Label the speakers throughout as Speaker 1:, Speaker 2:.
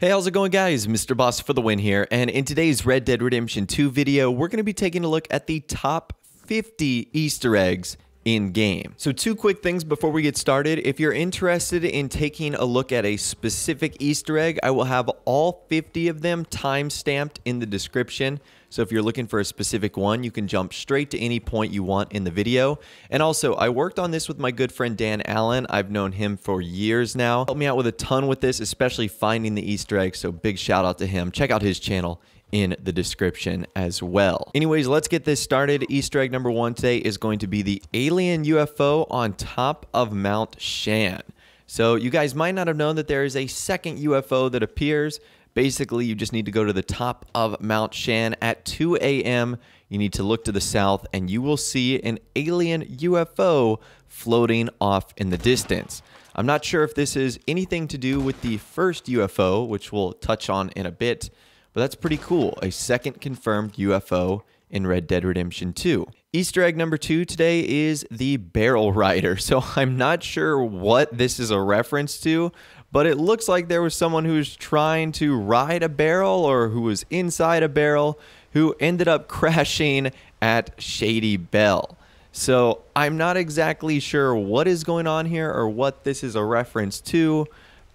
Speaker 1: Hey, how's it going guys? Mr. Boss for the win here, and in today's Red Dead Redemption 2 video, we're going to be taking a look at the top 50 Easter eggs in game. So two quick things before we get started. If you're interested in taking a look at a specific Easter egg, I will have all 50 of them time stamped in the description. So if you're looking for a specific one, you can jump straight to any point you want in the video. And also, I worked on this with my good friend Dan Allen. I've known him for years now. Helped me out with a ton with this, especially finding the Easter eggs. So big shout out to him. Check out his channel in the description as well. Anyways, let's get this started. Easter egg number one today is going to be the alien UFO on top of Mount Shann. So you guys might not have known that there is a second UFO that appears Basically, you just need to go to the top of Mount Shann at 2 a.m. You need to look to the south, and you will see an alien UFO floating off in the distance. I'm not sure if this is anything to do with the first UFO, which we'll touch on in a bit, but that's pretty cool. A second confirmed UFO in Red Dead Redemption 2. Easter egg number two today is the barrel rider. So I'm not sure what this is a reference to, but it looks like there was someone who was trying to ride a barrel or who was inside a barrel who ended up crashing at Shady Belle. So I'm not exactly sure what is going on here or what this is a reference to,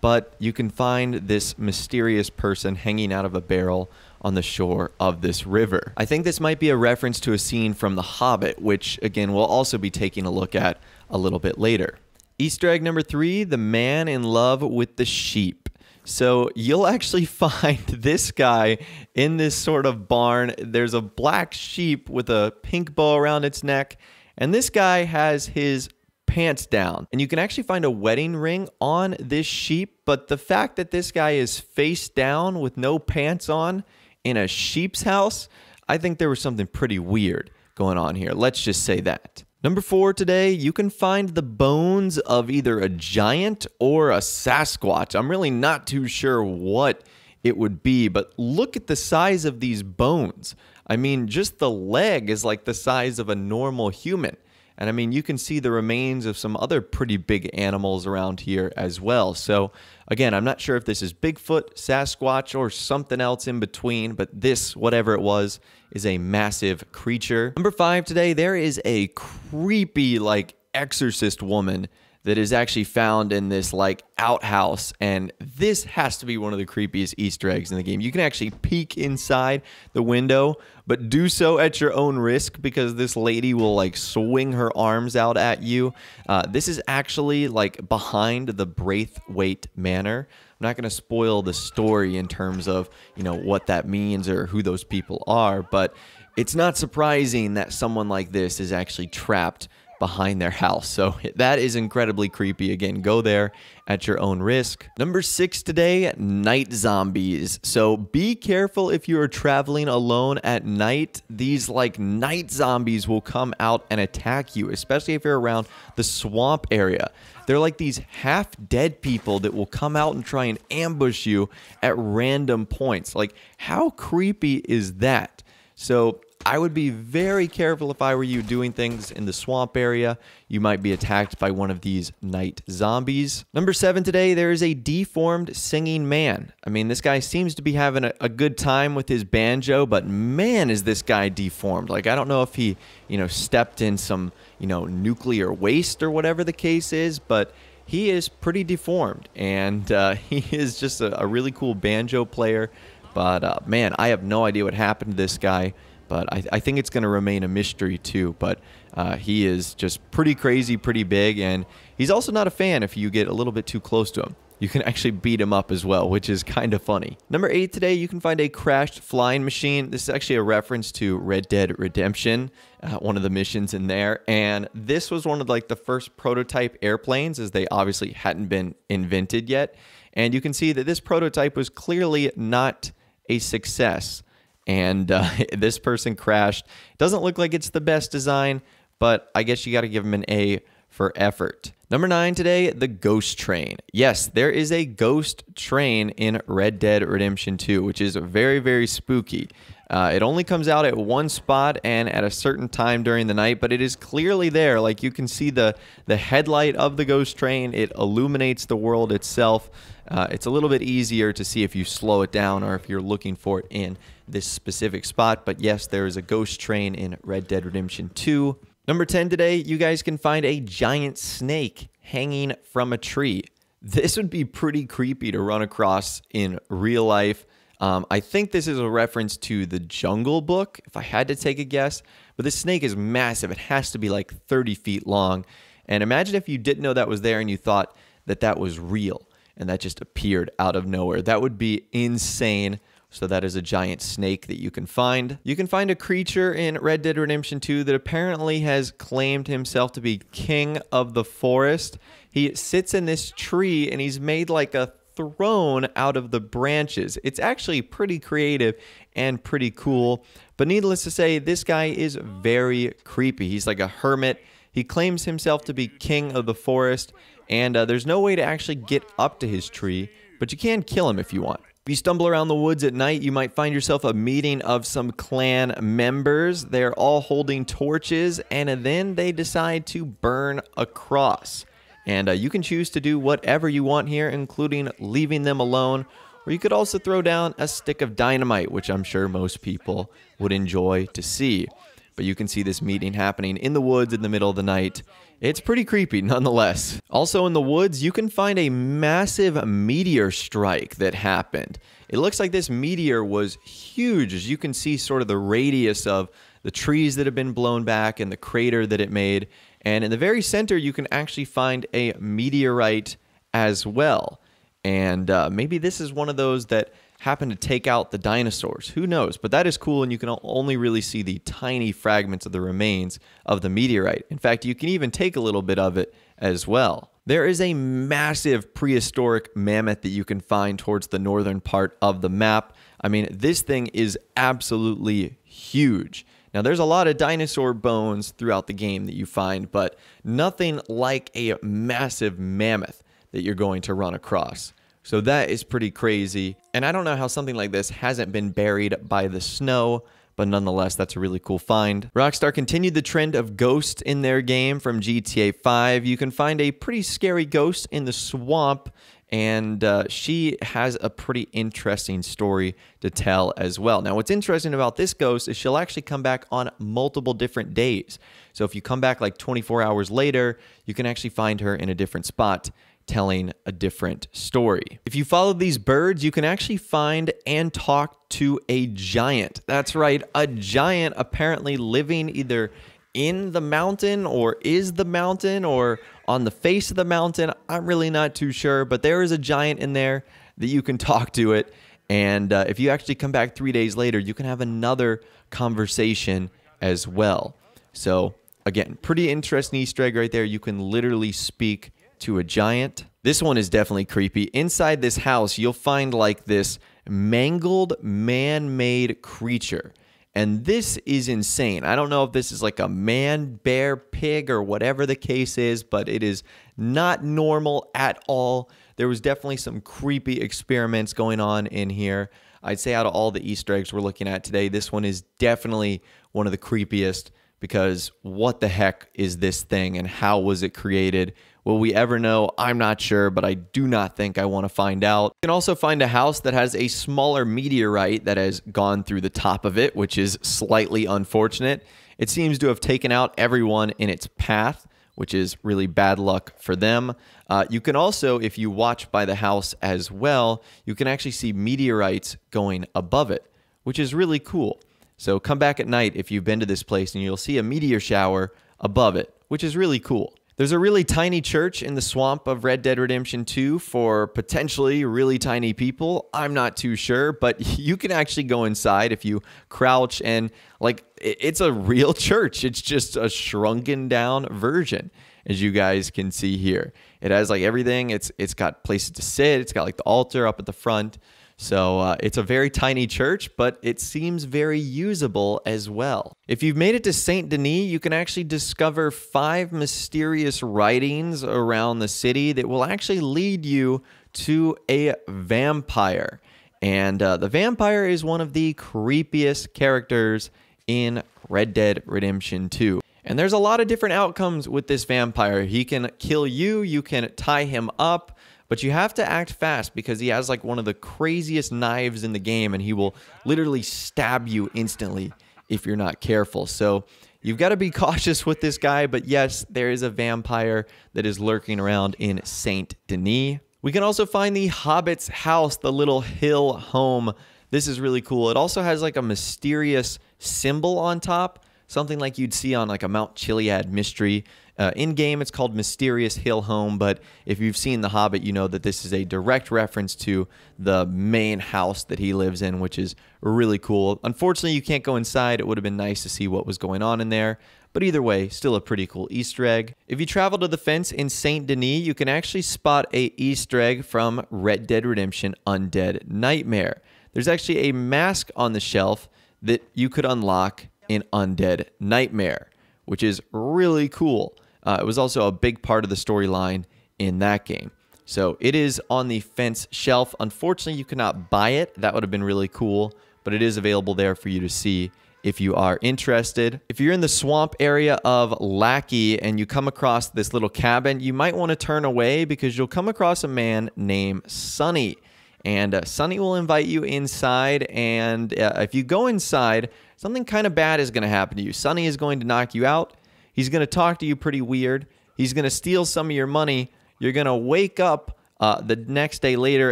Speaker 1: but you can find this mysterious person hanging out of a barrel on the shore of this river. I think this might be a reference to a scene from The Hobbit, which again we'll also be taking a look at a little bit later. Easter egg number three the man in love with the sheep. So you'll actually find this guy in this sort of barn. There's a black sheep with a pink bow around its neck, and this guy has his pants down. And you can actually find a wedding ring on this sheep, but the fact that this guy is face down with no pants on in a sheep's house, I think there was something pretty weird going on here. Let's just say that. Number four today, you can find the bones of either a giant or a Sasquatch. I'm really not too sure what it would be, but look at the size of these bones. I mean, just the leg is like the size of a normal human. And I mean, you can see the remains of some other pretty big animals around here as well. So, again, I'm not sure if this is Bigfoot, Sasquatch, or something else in between, but this, whatever it was, is a massive creature. Number five today, there is a creepy, like, exorcist woman that is actually found in this like outhouse and this has to be one of the creepiest easter eggs in the game. You can actually peek inside the window but do so at your own risk because this lady will like swing her arms out at you. Uh, this is actually like behind the braithwaite manor. I'm not going to spoil the story in terms of you know what that means or who those people are but it's not surprising that someone like this is actually trapped behind their house. So that is incredibly creepy. Again, go there at your own risk. Number six today, night zombies. So be careful if you are traveling alone at night. These like night zombies will come out and attack you, especially if you're around the swamp area. They're like these half dead people that will come out and try and ambush you at random points. Like, how creepy is that? So I would be very careful if I were you doing things in the swamp area. You might be attacked by one of these night zombies. Number seven today, there is a deformed singing man. I mean, this guy seems to be having a, a good time with his banjo, but man, is this guy deformed. Like, I don't know if he, you know, stepped in some, you know, nuclear waste or whatever the case is, but he is pretty deformed and uh, he is just a, a, really cool banjo player. But uh, man, I have no idea what happened to this guy but I, I think it's going to remain a mystery too. But uh, he is just pretty crazy, pretty big, and he's also not a fan if you get a little bit too close to him. You can actually beat him up as well, which is kind of funny. Number eight today, you can find a crashed flying machine. This is actually a reference to Red Dead Redemption, uh, one of the missions in there. And this was one of like the first prototype airplanes, as they obviously hadn't been invented yet. And you can see that this prototype was clearly not a success and uh, this person crashed. Doesn't look like it's the best design, but I guess you got to give them an A for effort. Number nine today, the Ghost Train. Yes, there is a ghost train in Red Dead Redemption 2, which is very, very spooky. Uh, it only comes out at one spot and at a certain time during the night, but it is clearly there. Like you can see the the headlight of the ghost train. It illuminates the world itself. Uh, it's a little bit easier to see if you slow it down or if you're looking for it in this specific spot. But yes, there is a ghost train in Red Dead Redemption 2. Number 10 today, you guys can find a giant snake hanging from a tree. This would be pretty creepy to run across in real life. Um, I think this is a reference to the Jungle Book, if I had to take a guess. But this snake is massive. It has to be like 30 feet long. And imagine if you didn't know that was there and you thought that that was real and that just appeared out of nowhere. That would be insane. So that is a giant snake that you can find. You can find a creature in Red Dead Redemption 2 that apparently has claimed himself to be king of the forest. He sits in this tree and he's made like a throne out of the branches. It's actually pretty creative and pretty cool. But needless to say, this guy is very creepy. He's like a hermit. He claims himself to be king of the forest, and uh, there's no way to actually get up to his tree, but you can kill him if you want. If you stumble around the woods at night, you might find yourself a meeting of some clan members. They're all holding torches, and then they decide to burn a cross. And uh, you can choose to do whatever you want here, including leaving them alone. Or you could also throw down a stick of dynamite, which I'm sure most people would enjoy to see. But you can see this meeting happening in the woods in the middle of the night. It's pretty creepy nonetheless. Also, in the woods, you can find a massive meteor strike that happened. It looks like this meteor was huge, as you can see, sort of the radius of the trees that have been blown back and the crater that it made. And in the very center, you can actually find a meteorite as well. And uh, maybe this is one of those that happened to take out the dinosaurs. Who knows? But that is cool, and you can only really see the tiny fragments of the remains of the meteorite. In fact, you can even take a little bit of it as well. There is a massive prehistoric mammoth that you can find towards the northern part of the map. I mean, this thing is absolutely huge. Now, there's a lot of dinosaur bones throughout the game that you find, but nothing like a massive mammoth that you're going to run across. So that is pretty crazy. And I don't know how something like this hasn't been buried by the snow, but nonetheless, that's a really cool find. Rockstar continued the trend of ghosts in their game from GTA 5. You can find a pretty scary ghost in the swamp and uh, she has a pretty interesting story to tell as well. Now, what's interesting about this ghost is she'll actually come back on multiple different days. So if you come back like 24 hours later, you can actually find her in a different spot telling a different story. If you follow these birds, you can actually find and talk to a giant. That's right, a giant apparently living either in the mountain or is the mountain or on the face of the mountain. I'm really not too sure, but there is a giant in there that you can talk to it. And uh, if you actually come back three days later, you can have another conversation as well. So, again, pretty interesting Easter egg right there. You can literally speak to a giant. This one is definitely creepy. Inside this house, you'll find like this mangled man made creature. And this is insane. I don't know if this is like a man, bear, pig, or whatever the case is, but it is not normal at all. There was definitely some creepy experiments going on in here. I'd say out of all the Easter eggs we're looking at today, this one is definitely one of the creepiest because what the heck is this thing and how was it created? Will we ever know? I'm not sure, but I do not think I want to find out. You can also find a house that has a smaller meteorite that has gone through the top of it, which is slightly unfortunate. It seems to have taken out everyone in its path, which is really bad luck for them. Uh, you can also, if you watch by the house as well, you can actually see meteorites going above it, which is really cool. So come back at night if you've been to this place and you'll see a meteor shower above it, which is really cool. There's a really tiny church in the swamp of Red Dead Redemption 2 for potentially really tiny people. I'm not too sure, but you can actually go inside if you crouch and like it's a real church. It's just a shrunken down version. as you guys can see here. It has like everything. It's it's got places to sit. It's got like the altar up at the front. So uh, it's a very tiny church, but it seems very usable as well. If you've made it to Saint Denis, you can actually discover five mysterious writings around the city that will actually lead you to a vampire. And uh, the vampire is one of the creepiest characters in Red Dead Redemption 2. And there's a lot of different outcomes with this vampire. He can kill you, you can tie him up, but you have to act fast because he has like one of the craziest knives in the game and he will literally stab you instantly if you're not careful. So you've got to be cautious with this guy, but yes, there is a vampire that is lurking around in Saint Denis. We can also find the Hobbit's house, the little hill home. This is really cool. It also has like a mysterious symbol on top, something like you'd see on like a Mount Chiliad mystery. Uh, in game, it's called Mysterious Hill Home, but if you've seen The Hobbit, you know that this is a direct reference to the main house that he lives in, which is really cool. Unfortunately, you can't go inside. It would have been nice to see what was going on in there, but either way, still a pretty cool Easter egg. If you travel to the fence in Saint Denis, you can actually spot a Easter egg from Red Dead Redemption Undead Nightmare. There's actually a mask on the shelf that you could unlock in Undead Nightmare, which is really cool. Uh, it was also a big part of the storyline in that game. So it is on the fence shelf. Unfortunately, you cannot buy it. That would have been really cool, but it is available there for you to see if you are interested. If you're in the swamp area of Lakay and you come across this little cabin, you might want to turn away because you'll come across a man named Sonny. And uh, Sonny will invite you inside. And uh, if you go inside, something kind of bad is going to happen to you. Sonny is going to knock you out. He's going to talk to you pretty weird. He's going to steal some of your money. You're going to wake up uh, the next day later,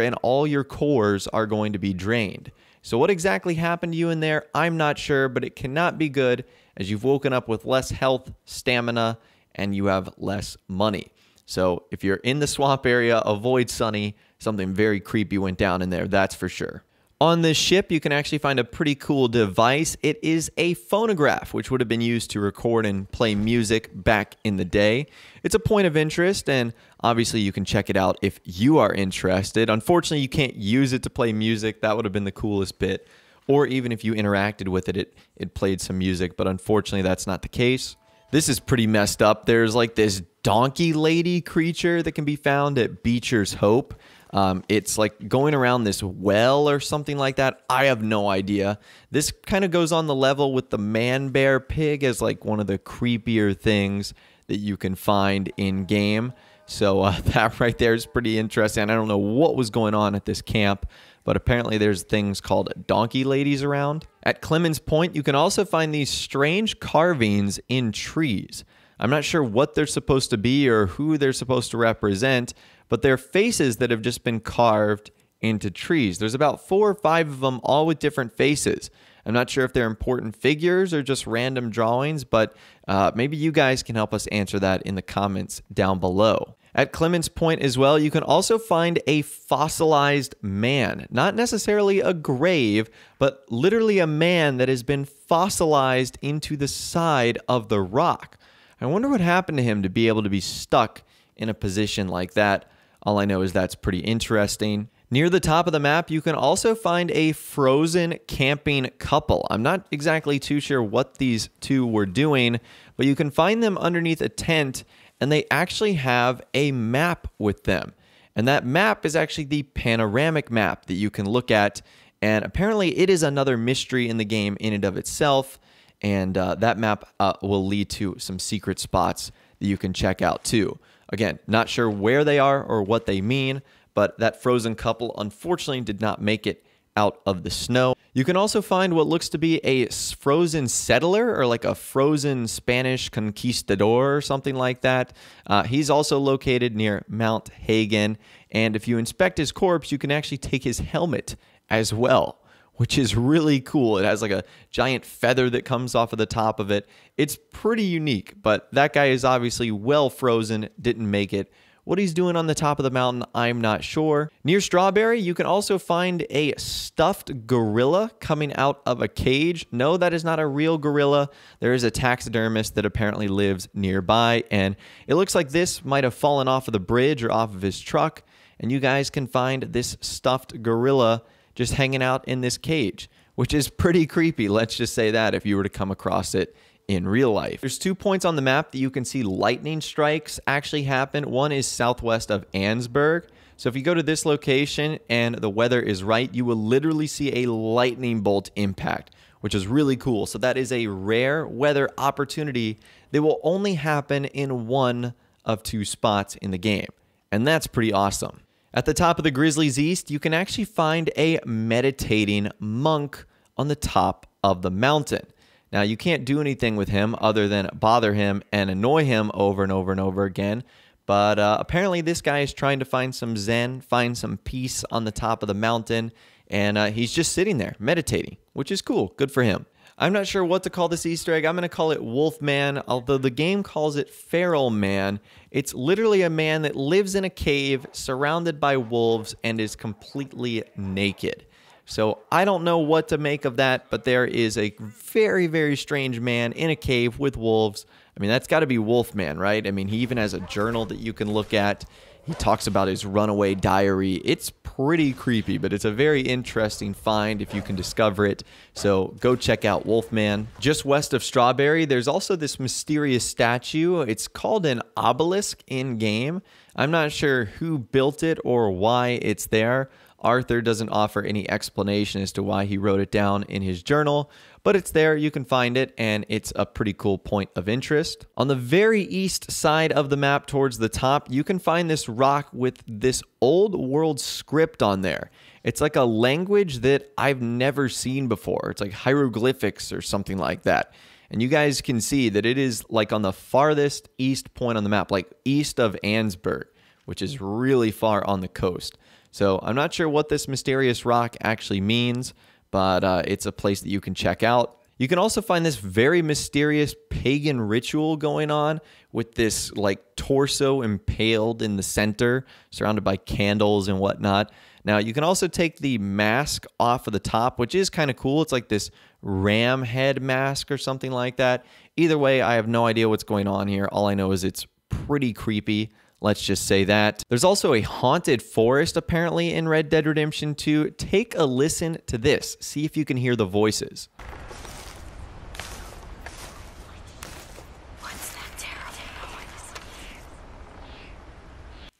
Speaker 1: and all your cores are going to be drained. So, what exactly happened to you in there, I'm not sure, but it cannot be good as you've woken up with less health, stamina, and you have less money. So, if you're in the swamp area, avoid Sonny. Something very creepy went down in there, that's for sure. On this ship, you can actually find a pretty cool device. It is a phonograph, which would have been used to record and play music back in the day. It's a point of interest, and obviously, you can check it out if you are interested. Unfortunately, you can't use it to play music. That would have been the coolest bit. Or even if you interacted with it, it, it played some music, but unfortunately, that's not the case. This is pretty messed up. There's like this donkey lady creature that can be found at Beecher's Hope. Um, it's like going around this well or something like that. I have no idea. This kind of goes on the level with the man bear pig as like one of the creepier things that you can find in game. So uh, that right there is pretty interesting. I don't know what was going on at this camp, but apparently there's things called donkey ladies around. At Clemens Point, you can also find these strange carvings in trees. I'm not sure what they're supposed to be or who they're supposed to represent, but they're faces that have just been carved into trees. There's about four or five of them, all with different faces. I'm not sure if they're important figures or just random drawings, but uh, maybe you guys can help us answer that in the comments down below. At Clemens Point as well, you can also find a fossilized man. Not necessarily a grave, but literally a man that has been fossilized into the side of the rock. I wonder what happened to him to be able to be stuck in a position like that. All I know is that's pretty interesting. Near the top of the map, you can also find a frozen camping couple. I'm not exactly too sure what these two were doing, but you can find them underneath a tent, and they actually have a map with them. And that map is actually the panoramic map that you can look at. And apparently, it is another mystery in the game in and of itself. And uh, that map uh, will lead to some secret spots that you can check out too. Again, not sure where they are or what they mean, but that frozen couple unfortunately did not make it out of the snow. You can also find what looks to be a frozen settler or like a frozen Spanish conquistador or something like that. Uh, he's also located near Mount Hagen. And if you inspect his corpse, you can actually take his helmet as well which is really cool. It has like a giant feather that comes off of the top of it. It's pretty unique, but that guy is obviously well frozen, didn't make it What he's doing on the top of the mountain, I'm not sure. Near Strawberry, you can also find a stuffed gorilla coming out of a cage. No, that is not a real gorilla. There is a taxidermist that apparently lives nearby, and it looks like this might have fallen off of the bridge or off of his truck, and you guys can find this stuffed gorilla just hanging out in this cage, which is pretty creepy. Let's just say that if you were to come across it in real life. There's two points on the map that you can see lightning strikes actually happen. One is southwest of Annesburg. So if you go to this location and the weather is right, you will literally see a lightning bolt impact, which is really cool. So that is a rare weather opportunity that will only happen in one of two spots in the game. And that's pretty awesome. At the top of the Grizzlies East, you can actually find a meditating monk on the top of the mountain. Now, you can't do anything with him other than bother him and annoy him over and over and over again. But uh, apparently, this guy is trying to find some zen, find some peace on the top of the mountain, and uh, he's just sitting there meditating, which is cool. Good for him. I'm not sure what to call this Easter egg. I'm going to call it Wolfman, although the game calls it Feral Man. It's literally a man that lives in a cave surrounded by wolves and is completely naked. So I don't know what to make of that, but there is a very, very strange man in a cave with wolves. I mean, that's got to be Wolfman, right? I mean, he even has a journal that you can look at. He talks about his runaway diary. It's pretty creepy, but it's a very interesting find if you can discover it. So go check out Wolfman. Just west of Strawberry, there's also this mysterious statue. It's called an obelisk in game. I'm not sure who built it or why it's there. Arthur doesn't offer any explanation as to why he wrote it down in his journal, but it's there. You can find it, and it's a pretty cool point of interest. On the very east side of the map, towards the top, you can find this rock with this old world script on there. It's like a language that I've never seen before. It's like hieroglyphics or something like that. And you guys can see that it is like on the farthest east point on the map, like east of Annesburg, which is really far on the coast. So I'm not sure what this mysterious rock actually means, but uh, it's a place that you can check out. You can also find this very mysterious pagan ritual going on with this like torso impaled in the center, surrounded by candles and whatnot. Now, you can also take the mask off of the top, which is kind of cool. It's like this ram head mask or something like that. Either way, I have no idea what's going on here. All I know is it's pretty creepy. Let's just say that. There's also a haunted forest apparently in Red Dead Redemption 2. Take a listen to this. See if you can hear the voices.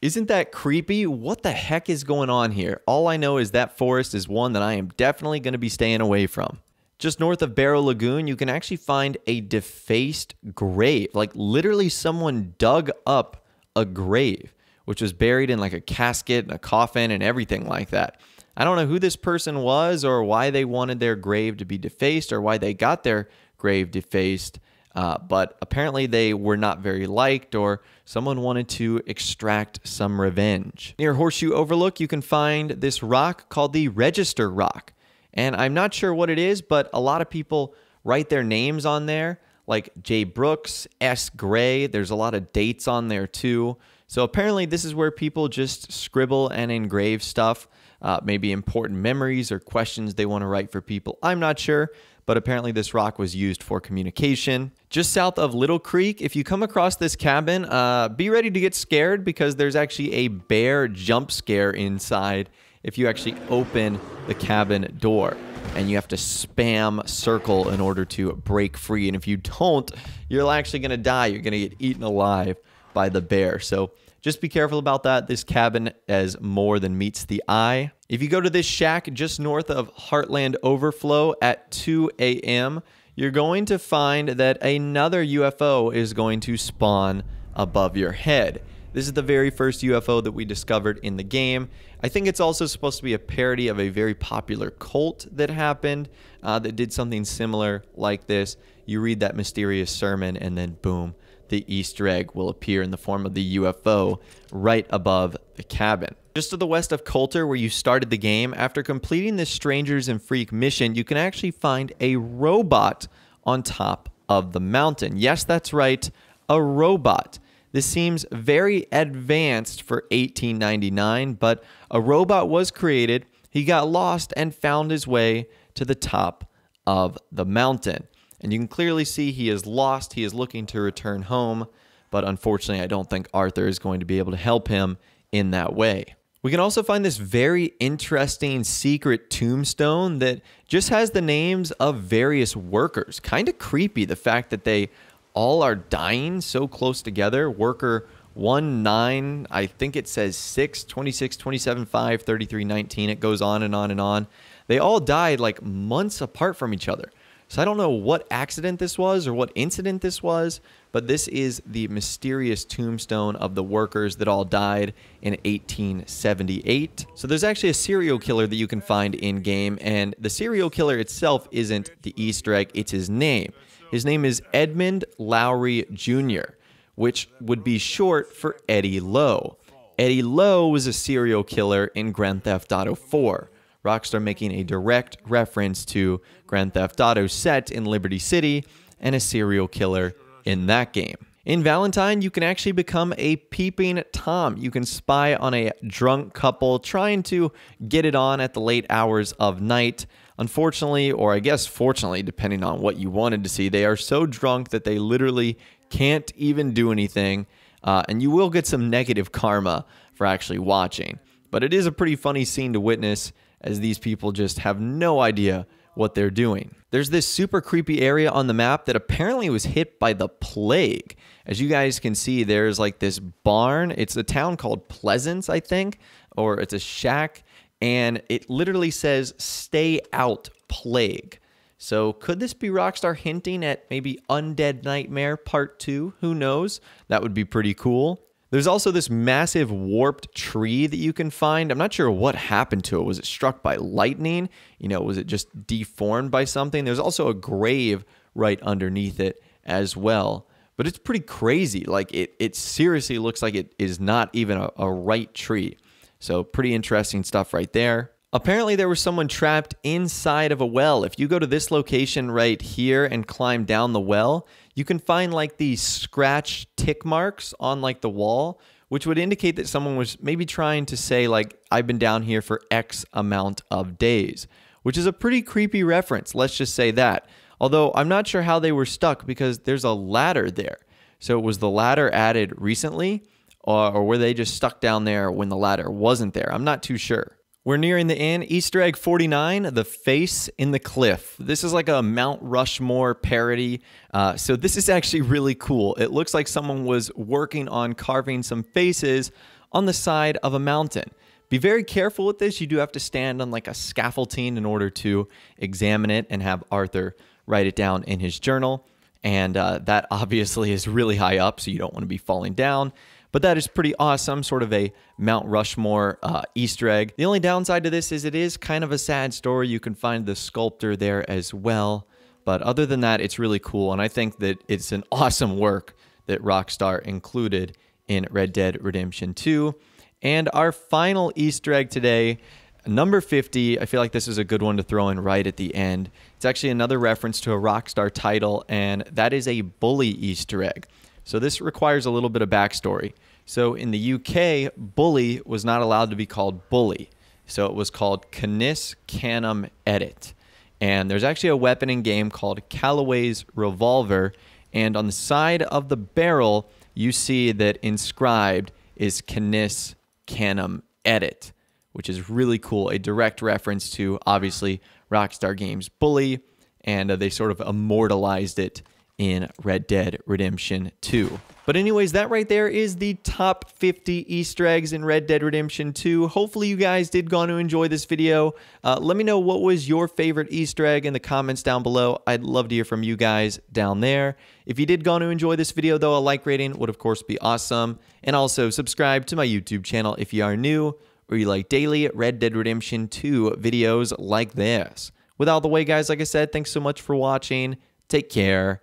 Speaker 1: Isn't that creepy? What the heck is going on here? All I know is that forest is one that I am definitely going to be staying away from. Just north of Barrow Lagoon, you can actually find a defaced grave. Like literally someone dug up a grave, which was buried in like a casket and a coffin and everything like that. I don't know who this person was or why they wanted their grave to be defaced or why they got their grave defaced, uh, but apparently they were not very liked or someone wanted to extract some revenge. Near Horseshoe Overlook, you can find this rock called the Register Rock. And I'm not sure what it is, but a lot of people write their names on there like Jay Brooks, S. Gray. There's a lot of dates on there too. So apparently, this is where people just scribble and engrave stuff, uh, maybe important memories or questions they want to write for people. I'm not sure, but apparently, this rock was used for communication. Just south of Little Creek, if you come across this cabin, uh, be ready to get scared because there's actually a bear jump scare inside if you actually open the cabin door and you have to spam circle in order to break free. And if you don't, you're actually going to die. You're going to get eaten alive by the bear. So just be careful about that. This cabin as more than meets the eye. If you go to this shack just north of Heartland Overflow at 2 a.m., you're going to find that another UFO is going to spawn above your head. This is the very first UFO that we discovered in the game. I think it's also supposed to be a parody of a very popular cult that happened uh, that did something similar like this. You read that mysterious sermon, and then boom, the Easter egg will appear in the form of the UFO right above the cabin. Just to the west of Colter, where you started the game, after completing this Strangers and Freak mission, you can actually find a robot on top of the mountain. Yes, that's right, a robot. This seems very advanced for 1899, but a robot was created. He got lost and found his way to the top of the mountain. And you can clearly see he is lost. He is looking to return home, but unfortunately, I don't think Arthur is going to be able to help him in that way. We can also find this very interesting secret tombstone that just has the names of various workers. Kind of creepy, the fact that they all are dying so close together. Worker 1 9, I think it says 6, 26, 27, 5, 33, 19. It goes on and on and on. They all died like months apart from each other. So I don't know what accident this was or what incident this was, but this is the mysterious tombstone of the workers that all died in 1878. So there's actually a serial killer that you can find in game, and the serial killer itself isn't the Easter egg, it's his name. His name is Edmund Lowry Jr., which would be short for Eddie Low. Eddie Low was a serial killer in Grand Theft Auto 4. Rockstar making a direct reference to Grand Theft Auto set in Liberty City and a serial killer in that game. In Valentine, you can actually become a peeping Tom. You can spy on a drunk couple trying to get it on at the late hours of night. Unfortunately, or I guess fortunately, depending on what you wanted to see, they are so drunk that they literally can't even do anything. Uh, and you will get some negative karma for actually watching. But it is a pretty funny scene to witness as these people just have no idea what they're doing. There's this super creepy area on the map that apparently was hit by the plague. As you guys can see, there's like this barn. It's a town called Pleasance, I think, or it's a shack, and it literally says "Stay out, plague." So could this be Rockstar hinting at maybe Undead Nightmare Part 2? Who knows? That would be pretty cool. There's also this massive warped tree that you can find. I'm not sure what happened to it. Was it struck by lightning? You know, was it just deformed by something? There's also a grave right underneath it as well. But it's pretty crazy. Like it, it seriously looks like it is not even a, a right tree. So pretty interesting stuff right there. Apparently, there was someone trapped inside of a well. If you go to this location right here and climb down the well, you can find like these scratch tick marks on like the wall, which would indicate that someone was maybe trying to say, like, I've been down here for X amount of days, which is a pretty creepy reference. Let's just say that. Although I'm not sure how they were stuck because there's a ladder there. So it was the ladder added recently, or, or were they just stuck down there when the ladder wasn't there? I'm not too sure. We're nearing the end. Easter egg 49, the face in the cliff. This is like a Mount Rushmore parody. Uh, so this is actually really cool. It looks like someone was working on carving some faces on the side of a mountain. Be very careful with this. You do have to stand on like a scaffolding in order to examine it and have Arthur write it down in his journal. And uh, that obviously is really high up, so you don't want to be falling down. But that is pretty awesome, sort of a Mount Rushmore uh, Easter egg. The only downside to this is it is kind of a sad story. You can find the sculptor there as well. But other than that, it's really cool. And I think that it's an awesome work that Rockstar included in Red Dead Redemption 2. And our final Easter egg today, number 50, I feel like this is a good one to throw in right at the end. It's actually another reference to a Rockstar title, and that is a bully Easter egg. So this requires a little bit of backstory. So in the UK, bully was not allowed to be called bully. So it was called Canis Canum Edit. And there's actually a weapon in game called Calloway's Revolver. And on the side of the barrel, you see that inscribed is Canis Canum Edit, which is really cool. A direct reference to obviously Rockstar Games Bully. And uh, they sort of immortalized it in Red Dead Redemption 2. But anyways, that right there is the top 50 Easter eggs in Red Dead Redemption 2. Hopefully you guys did go on to enjoy this video. Uh, let me know what was your favorite Easter egg in the comments down below. I'd love to hear from you guys down there. If you did go on to enjoy this video though, a like rating would of course be awesome. And also subscribe to my YouTube channel if you are new or you like daily Red Dead Redemption 2 videos like this. With all the way guys, like I said, thanks so much for watching. Take care